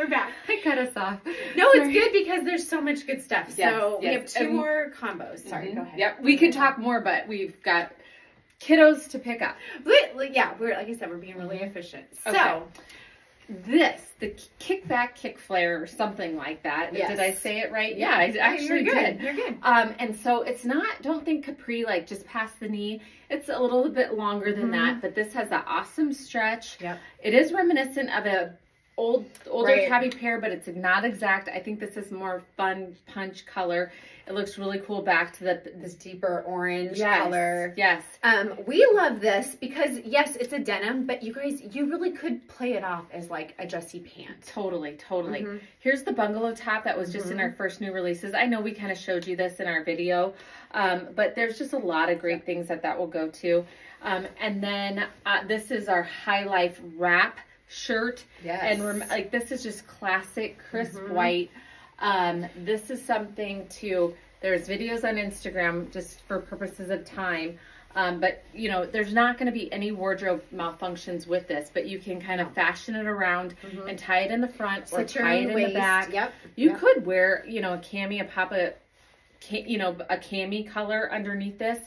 We're back. I cut us off. No, it's good because there's so much good stuff. Yes, so we have two and- more combos. Sorry, Mhm. go ahead. Yep, we could talk more, but we've got kiddos to pick up. But, yeah, we're like I said, we're being really efficient. So Okay. This, the kickback kick flare or something like that. Yes. Did I say it right? Yeah, I actually you're did. good. You're good. Um, and so it's not, don't think capri like just past the knee. It's a little bit longer than Mhm. that, but this has that awesome stretch. Yep. It is reminiscent of a old older Right. cabi pair, but it's not exact. I think this is more fun punch color. It looks really cool back to the This deeper orange yes, color. Yes. Um, we love this because yes, it's a denim, but you guys, you really could play it off as like a dressy pant. Totally, totally. Mhm. Here's the bungalow top that was just in Mhm. our first new releases. I know we kind of showed you this in our video, um, but there's just a lot of great things that that will go to. Um, and then uh, this is our High Life wrap shirt, Yes. and rem- like this is just classic crisp Mhm. white. Um, this is something to. There's videos on Instagram just for purposes of time. Um, but you know, there's not going to be any wardrobe malfunctions with this, but you can kind of fashion it around Mhm. and tie it in the front or Set your tie it in waist. the back. Yep. You Yep. could wear, you know, a cami, a papa, ca- you know, a cami color underneath this,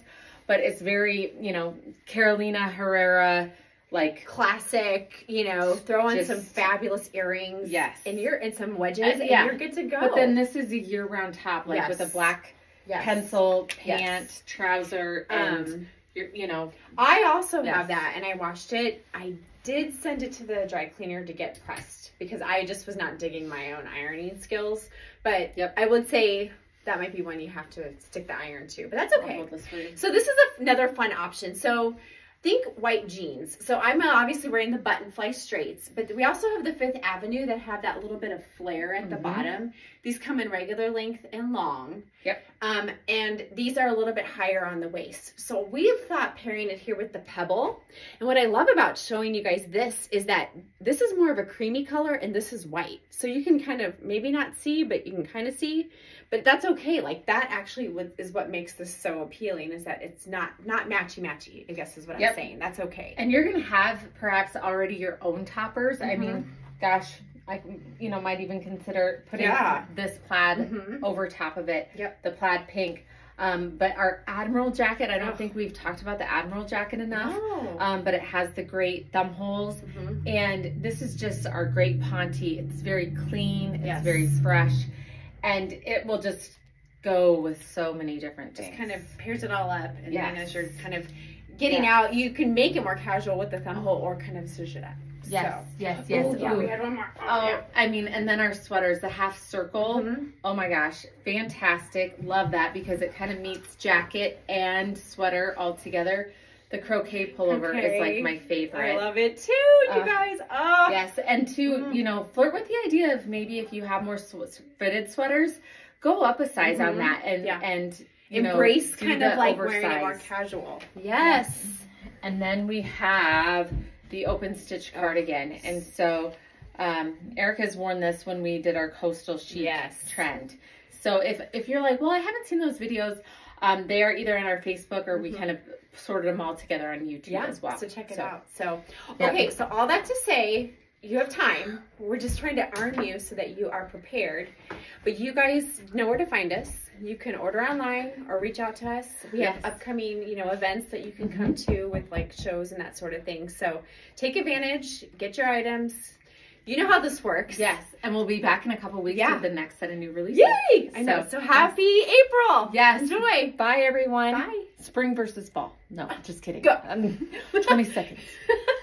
but it's very, you know, Carolina Herrera, like classic, you know, throw on Just- some fabulous earrings. Yes. And you're and some wedges Uh, and yeah. you're good to go. But then this is a year-round top, like with a black Yes. pencil Yes. pant, trouser, and Um, you know, I also Yes. have that and I washed it. I did send it to the dry cleaner to get pressed because I just was not digging my own ironing skills. But Yep. I would say that might be one you have to stick the iron to, but that's okay. this. So this is a, another fun option. So think white jeans. So I'm uh, obviously wearing the button fly straights, but we also have the Fifth Avenue that have that little bit of flare at the Mhm. bottom. These come in regular length and long. Yep. Um, and these are a little bit higher on the waist. So we've thought pairing it here with the pebble. And what I love about showing you guys this is that this is more of a creamy color and this is white. So you can kind of maybe not see, but you can kind of see. But that's okay. Like that actually is what makes this so appealing is that it's not not matchy matchy. I guess is what Yep. I'm saying. That's okay. And you're gonna have perhaps already your own toppers. I Mhm. mean, gosh, I you know might even consider putting Yeah. this plaid Mhm. over top of it. Yep. The plaid pink. Um, but our admiral jacket, I don't Oh. think we've talked about the admiral jacket enough. No. Um, but it has the great thumb holes, Mhm. and this is just our great Ponte. It's very clean. It's Yes. very fresh, and it will just go with so many different things. Just kind of pairs it all up, and Yes. then as you're kind of getting Yeah. out, you can make it more casual with the thumb hole or kind of up. yes, So. yes, yes. Ooh, yeah, Ooh. we had one more. Oh, I mean, and then our sweaters, the half circle. Mhm. Oh my gosh, fantastic. Love that because it kind of meets jacket and sweater all together. The croquet pullover is like my favorite. I love it too, you Uh, guys. Oh, Yes, and to, Mm. you know, flirt with the idea of maybe if you have more sw- fitted sweaters, go up a size on Mhm. that and, Yeah. and you embrace do kind of like wearing it more casual. Yes. And then we have the open stitch cardigan. And so um, Erica's worn this when we did our coastal chic Yes. trend. So if if you're like, well, I haven't seen those videos, um, they are either in our Facebook or we Mhm. kind of sorted them all together on YouTube Yeah, as well. so check it So, out. So, Yeah. okay, so all that to say, you have time. We're just trying to arm you so that you are prepared. But you guys know where to find us. You can order online or reach out to us. We have upcoming, you know, events that you can come to with like shows and that sort of thing. So take advantage, get your items. You know how this works. Yes, and we'll be back in a couple weeks Yeah. with the next set of new releases. Yay! I know. So- So, happy April. Yes. Enjoy. Bye, everyone. Bye. Spring versus fall. No, just kidding. Go. Um, 20 seconds.